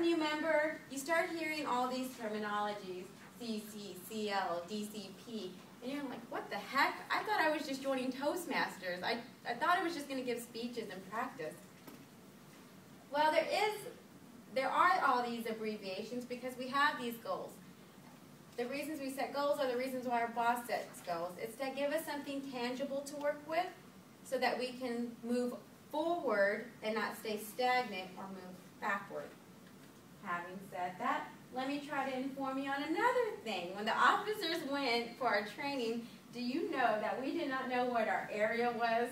new member, you start hearing all these terminologies, CC, CL, DCP, and you're like, what the heck? I thought I was just joining Toastmasters. I, I thought I was just going to give speeches and practice. Well, there is, there are all these abbreviations because we have these goals. The reasons we set goals are the reasons why our boss sets goals. It's to give us something tangible to work with so that we can move forward and not stay stagnant or move backward. Having said that, let me try to inform you on another thing. When the officers went for our training, do you know that we did not know what our area was?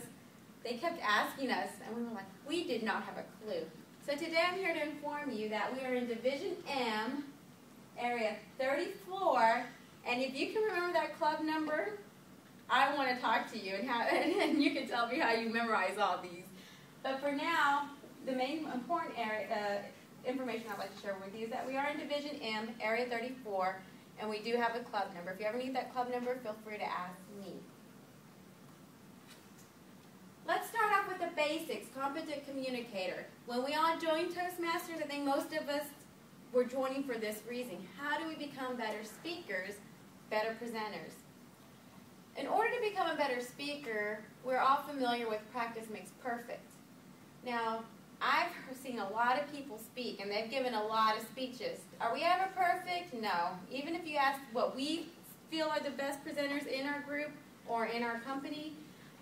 They kept asking us, and we were like, we did not have a clue. So today I'm here to inform you that we are in Division M, Area 34, and if you can remember that club number, I want to talk to you, and, how, and you can tell me how you memorize all these. But for now, the main important area, uh, information I'd like to share with you is that we are in Division M, Area 34, and we do have a club number. If you ever need that club number, feel free to ask me. Let's start off with the basics, competent communicator. When we all joined Toastmasters, I think most of us were joining for this reason. How do we become better speakers, better presenters? In order to become a better speaker, we're all familiar with practice makes perfect. Now, I've seen a lot of people speak, and they've given a lot of speeches. Are we ever perfect? No. Even if you ask what we feel are the best presenters in our group or in our company,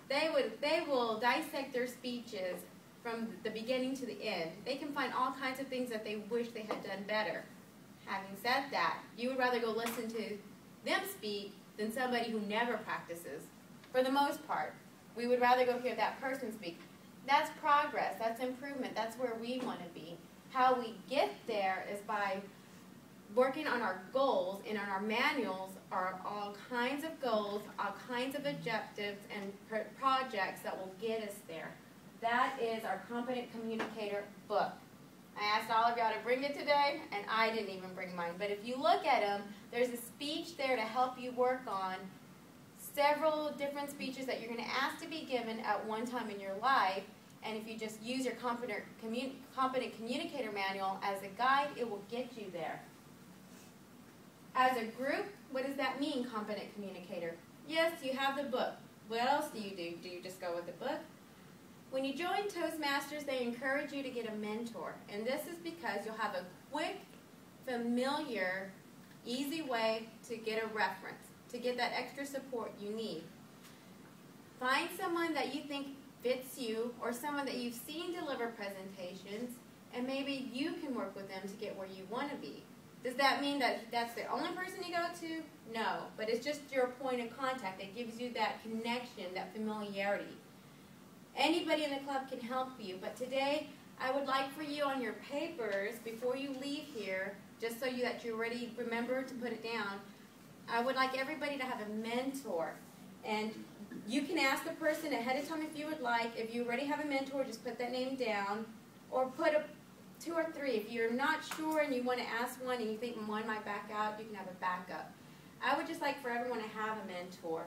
they would they will dissect their speeches from the beginning to the end. They can find all kinds of things that they wish they had done better. Having said that, you would rather go listen to them speak than somebody who never practices. For the most part, we would rather go hear that person speak. That's progress. That's improvement. That's where we want to be. How we get there is by working on our goals, and in our manuals are all kinds of goals, all kinds of objectives, and projects that will get us there. That is our Competent Communicator book. I asked all of y'all to bring it today, and I didn't even bring mine. But if you look at them, there's a speech there to help you work on several different speeches that you're going to ask to be given at one time in your life and if you just use your competent, commun competent communicator manual as a guide, it will get you there. As a group, what does that mean, competent communicator? Yes, you have the book. What else do you do? Do you just go with the book? When you join Toastmasters, they encourage you to get a mentor. And this is because you'll have a quick, familiar, easy way to get a reference, to get that extra support you need. Find someone that you think fits you or someone that you've seen deliver presentations and maybe you can work with them to get where you want to be. Does that mean that that's the only person you go to? No, but it's just your point of contact that gives you that connection, that familiarity. Anybody in the club can help you, but today I would like for you on your papers, before you leave here, just so you that you already remember to put it down, I would like everybody to have a mentor. And you can ask the person ahead of time if you would like. If you already have a mentor, just put that name down. Or put a two or three. If you're not sure and you want to ask one and you think one might back out, you can have a backup. I would just like for everyone to have a mentor.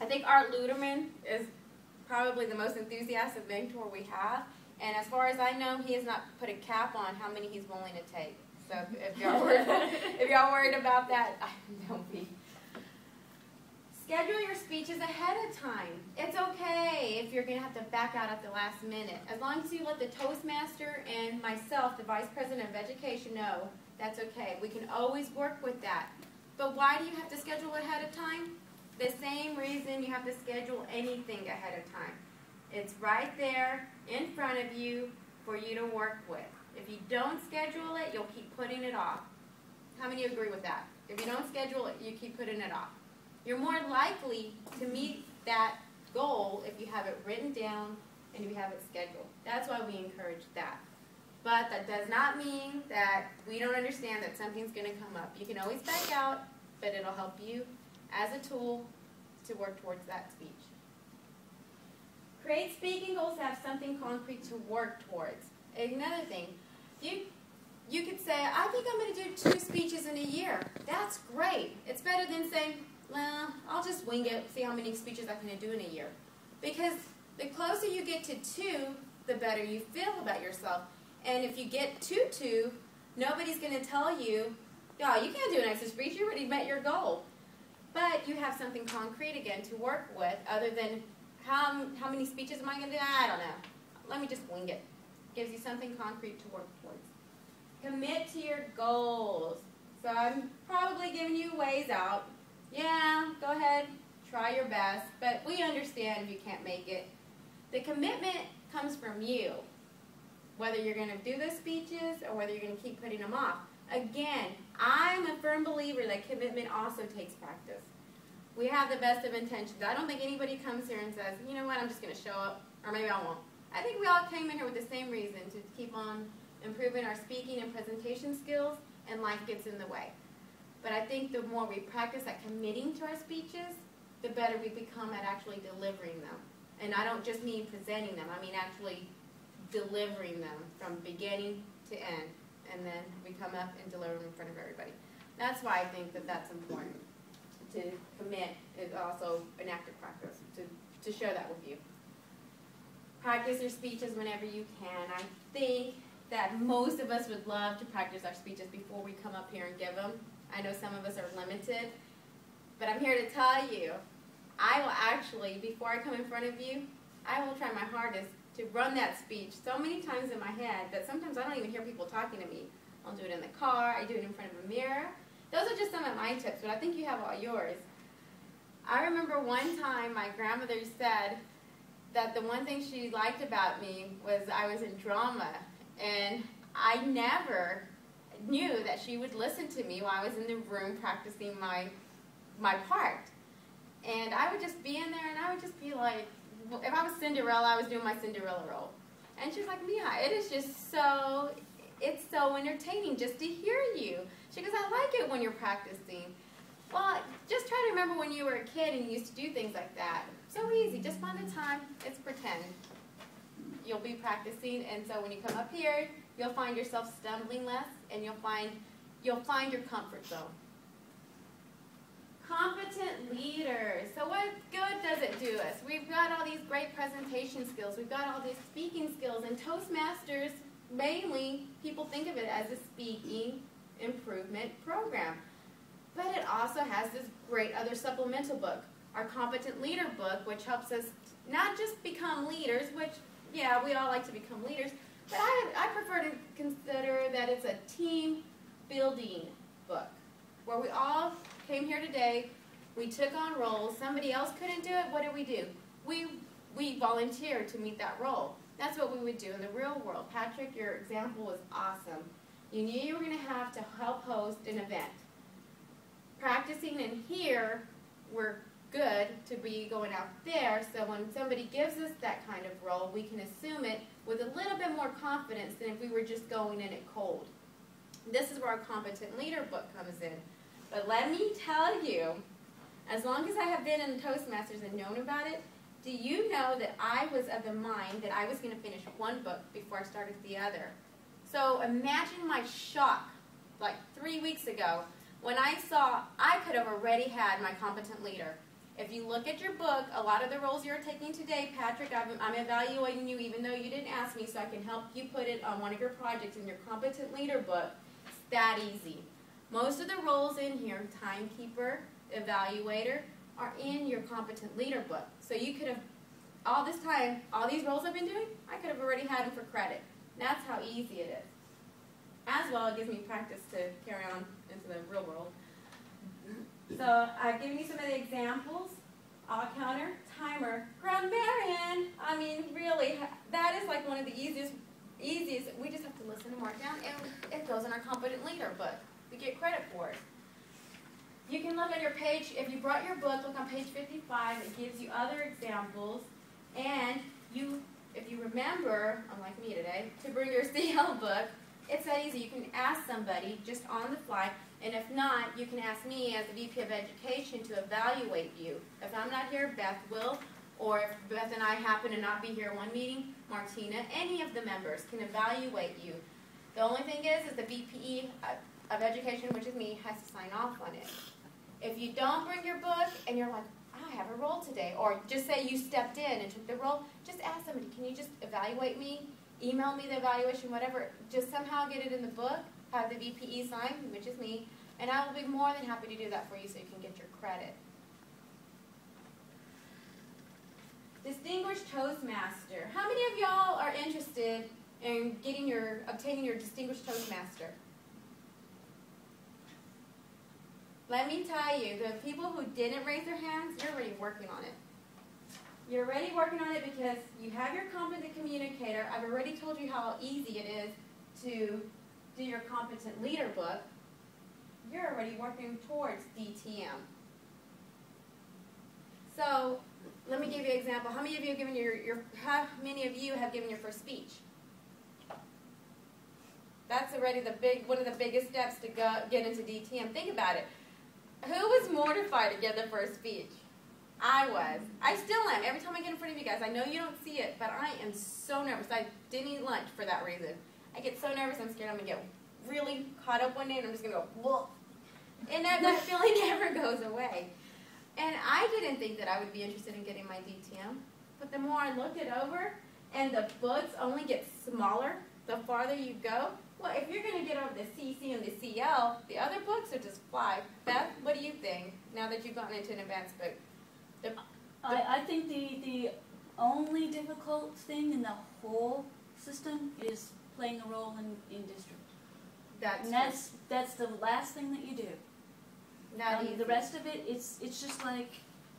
I think Art Luderman is probably the most enthusiastic mentor we have. And as far as I know, he has not put a cap on how many he's willing to take. So if, y'all worried, if y'all worried about that, don't be. Schedule your speeches ahead of time. It's okay if you're going to have to back out at the last minute. As long as you let the Toastmaster and myself, the Vice President of Education, know, that's okay. We can always work with that. But why do you have to schedule ahead of time? The same reason you have to schedule anything ahead of time. It's right there in front of you for you to work with. If you don't schedule it, you'll keep putting it off. How many agree with that? If you don't schedule it, you keep putting it off. You're more likely to meet that goal if you have it written down and you have it scheduled. That's why we encourage that. But that does not mean that we don't understand that something's going to come up. You can always back out, but it'll help you as a tool to work towards that speech. Create speaking goals to have something concrete to work towards. Another thing, you you could say, I think I'm going to do two speeches in a year. That's great. It's better than saying, well, I'll just wing it, see how many speeches I can do in a year. Because the closer you get to two, the better you feel about yourself. And if you get to two, Nobody's going to tell you, oh, you can't do an exit speech. You already met your goal. But you have something concrete again to work with other than how, how many speeches am I going to do? I don't know. Let me just wing it. Gives you something concrete to work towards. Commit to your goals. So I'm probably giving you ways out. Yeah, go ahead, try your best, but we understand if you can't make it. The commitment comes from you, whether you're going to do the speeches or whether you're going to keep putting them off. Again, I'm a firm believer that commitment also takes practice. We have the best of intentions. I don't think anybody comes here and says, you know what, I'm just going to show up, or maybe I won't. I think we all came in here with the same reason, to keep on improving our speaking and presentation skills, and life gets in the way. But I think the more we practice at committing to our speeches, the better we become at actually delivering them. And I don't just mean presenting them, I mean actually delivering them from beginning to end. And then we come up and deliver them in front of everybody. That's why I think that that's important. To commit is also an active practice, to, to share that with you. Practice your speeches whenever you can. I think that most of us would love to practice our speeches before we come up here and give them. I know some of us are limited, but I'm here to tell you, I will actually, before I come in front of you, I will try my hardest to run that speech so many times in my head that sometimes I don't even hear people talking to me. I'll do it in the car, I do it in front of a mirror. Those are just some of my tips, but I think you have all yours. I remember one time my grandmother said that the one thing she liked about me was I was in drama and I never knew that she would listen to me while I was in the room practicing my my part. And I would just be in there and I would just be like, if I was Cinderella, I was doing my Cinderella role. And she's like, Mija, it is just so, it's so entertaining just to hear you. She goes, I like it when you're practicing. Well, just try to remember when you were a kid and you used to do things like that. So easy, just find a time, it's pretend you'll be practicing, and so when you come up here, you'll find yourself stumbling less, and you'll find you'll find your comfort zone. Competent leaders. So what good does it do us? We've got all these great presentation skills. We've got all these speaking skills, and Toastmasters mainly people think of it as a speaking improvement program. But it also has this great other supplemental book, our Competent Leader book, which helps us not just become leaders, which yeah, we all like to become leaders, but I, I prefer to consider that it's a team building book where we all came here today, we took on roles, somebody else couldn't do it, what did we do? We, we volunteered to meet that role. That's what we would do in the real world. Patrick, your example was awesome. You knew you were going to have to help host an event. Practicing in here, we're good to be going out there, so when somebody gives us that kind of role, we can assume it with a little bit more confidence than if we were just going in it cold. This is where our competent leader book comes in. But let me tell you, as long as I have been in Toastmasters and known about it, do you know that I was of the mind that I was going to finish one book before I started the other? So imagine my shock, like three weeks ago, when I saw I could have already had my competent leader. If you look at your book, a lot of the roles you're taking today, Patrick, I'm, I'm, evaluating you even though you didn't ask me, so I can help you put it on one of your projects in your competent leader book. It's that easy. Most of the roles in here, timekeeper, evaluator, are in your competent leader book. So you could have, all this time, all these roles I've been doing, I could have already had them for credit. That's how easy it is. As well, it gives me practice to carry on into the real world. So uh, I've given you some of the examples. All counter, timer, grammarian. I mean, really, that is like one of the easiest, easiest. We just have to listen and mark down, and it goes in our competent leader book. We get credit for it. You can look at your page, if you brought your book, look on page 55. It gives you other examples. And you, if you remember, unlike me today, to bring your CL book, it's that easy. You can ask somebody just on the fly, and if not, you can ask me as the VP of Education to evaluate you. If I'm not here, Beth will, or if Beth and I happen to not be here one meeting, Martina, any of the members can evaluate you. The only thing is, is the VP of Education, which is me, has to sign off on it. If you don't bring your book and you're like, ah, I have a role today, or just say you stepped in and took the role, just ask somebody, can you just evaluate me? email me the evaluation, whatever. Just somehow get it in the book, have the VPE sign, which is me, and I will be more than happy to do that for you so you can get your credit. Distinguished Toastmaster. How many of y'all are interested in getting your, obtaining your Distinguished Toastmaster? Let me tell you, the people who didn't raise their hands, you're already working on it. You're already working on it because you have your competent communicator. I've already told you how easy it is to do your competent leader book. You're already working towards DTM. So let me give you an example. How many of you have given your, your how many of you have given your first speech? That's already the big one of the biggest steps to go get into DTM. Think about it. Who was mortified to give the first speech? I was. I still am. Every time I get in front of you guys, I know you don't see it, but I am so nervous. I didn't eat lunch for that reason. I get so nervous, I'm scared I'm to get really caught up one day and I'm just going to go, whoa. And that, that feeling never goes away. And I didn't think that I would be interested in getting my DTM, but the more I looked it over, and the books only get smaller the farther you go. Well, if you're going to get over the CC and the CL, the other books are just fly. Beth, what do you think now that you've gotten into an advanced book? The, I, I think the, the only difficult thing in the whole system is playing a role in, in district. that's And that's, that's the last thing that you do. not Um, the rest of it, it's, it's just like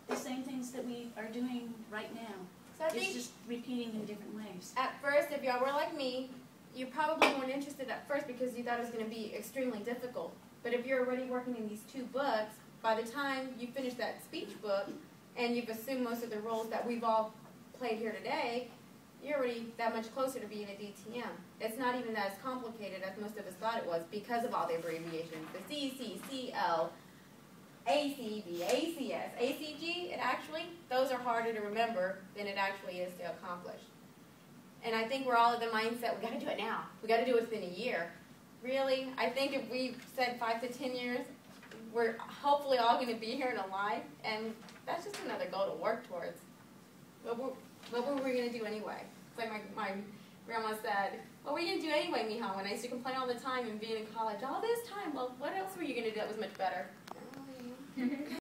the same things that we are doing right now. So I It's think just repeating in different ways. at first, if y'all were like me, you probably weren't interested at first because you thought it was going to be extremely difficult. But if you're already working in these two books, by the time you finish that speech book and you've assumed most of the roles that we've all played here today, you're already that much closer to being a DTM. It's not even that as complicated as most of us thought it was because of all the abbreviations. The CC, CL, ACB, ACS, ACG, it actually, those are harder to remember than it actually is to accomplish. And I think we're all of the mindset, we gotta do it now. We gotta do it within a year. Really, I think if we said five to ten years, we're hopefully all gonna be here and alive, and that's just another goal to work towards. Were, what were we gonna do anyway? It's like my, my grandma said, what were you gonna do anyway, Mija? When I used to complain all the time and being in college, all this time, well, what else were you gonna do that was much better? Mm-hmm.